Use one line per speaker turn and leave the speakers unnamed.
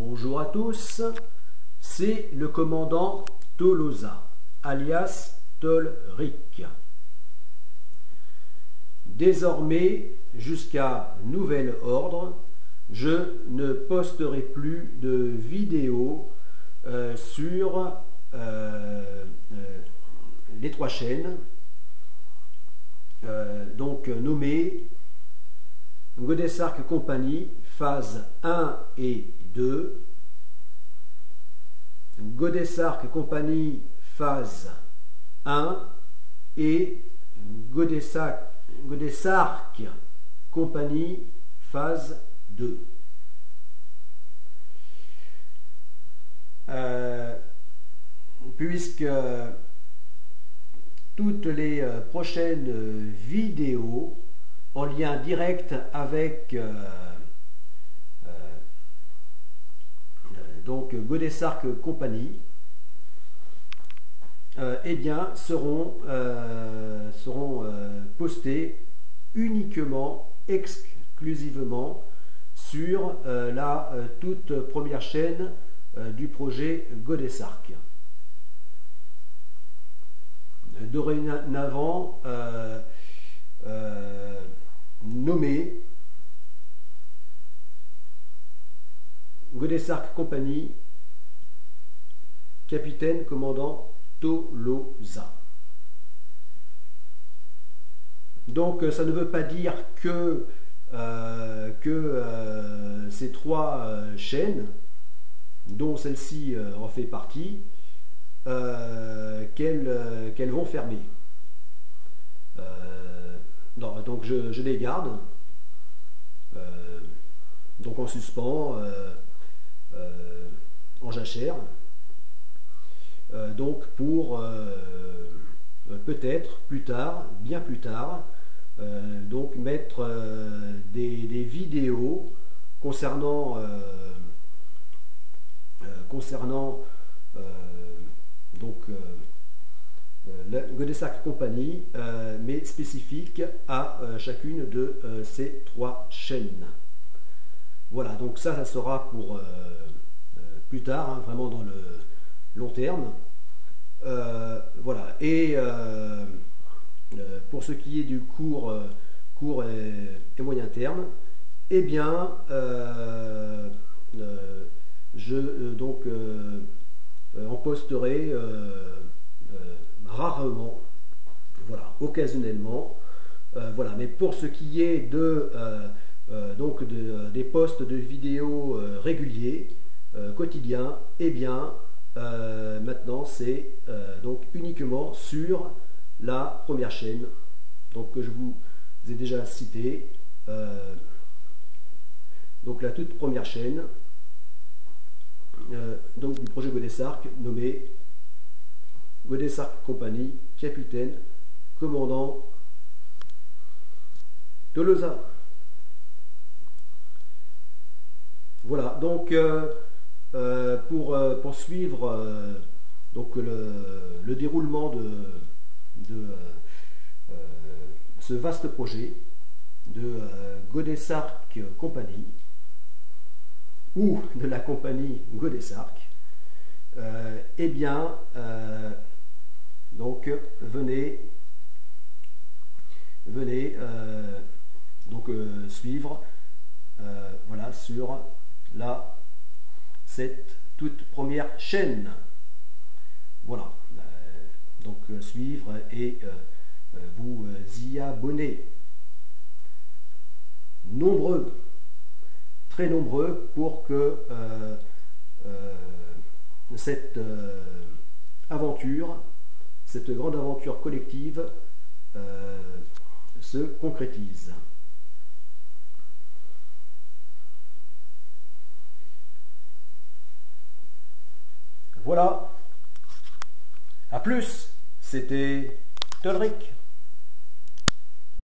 Bonjour à tous, c'est le commandant Tolosa, alias Tolric. Désormais, jusqu'à nouvel ordre, je ne posterai plus de vidéos euh, sur euh, euh, les trois chaînes, donc nommées Godesarc Compagnie, phase 1 et 2, Godesarc Compagnie, phase 1 et Godesarc, Godesarc Compagnie, phase 2. Euh, puisque toutes les euh, prochaines vidéos en lien direct avec euh, donc Godesarc Compagnie eh bien, seront, seront postées uniquement, exclusivement sur euh, la euh, toute première chaîne euh, du projet Godesarc. Dorénavant nommé Godesarc Compagnie, capitaine commandant Tolosa. Donc ça ne veut pas dire que euh, que euh, ces trois euh, chaînes, dont celle-ci en fait partie, qu'elles vont fermer. donc je, les garde, donc en suspens, en jachère, donc pour peut-être plus tard, bien plus tard, euh, donc mettre euh, des, vidéos concernant, euh, concernant donc, la Godessac Company, mais spécifique à chacune de ces trois chaînes. Voilà, donc ça, ça sera pour plus tard, hein, vraiment dans le long terme. voilà, et euh, pour ce qui est du court, euh, court et, moyen terme, eh bien, euh, je donc en posterai rarement, voilà, occasionnellement, voilà. Mais pour ce qui est de donc des postes de vidéos réguliers, quotidiens, eh bien, maintenant c'est donc uniquement sur la première chaîne, donc que je vous ai déjà cité, euh, donc la toute première chaîne euh, donc du projet Godessarc nommé Godessarc Compagnie, capitaine, commandant Tolosa. Voilà, donc euh, pour poursuivre donc le déroulement de, de euh, euh, ce vaste projet de euh, Godessarc Compagnie ou de la compagnie Godessarc, eh bien, donc venez, venez donc suivre, voilà, sur la cette toute première chaîne. Voilà donc euh, suivre et euh, euh, vous y abonner. Nombreux, très nombreux pour que cette aventure, cette grande aventure collective se concrétise. Voilà. A plus, c'était Tolric.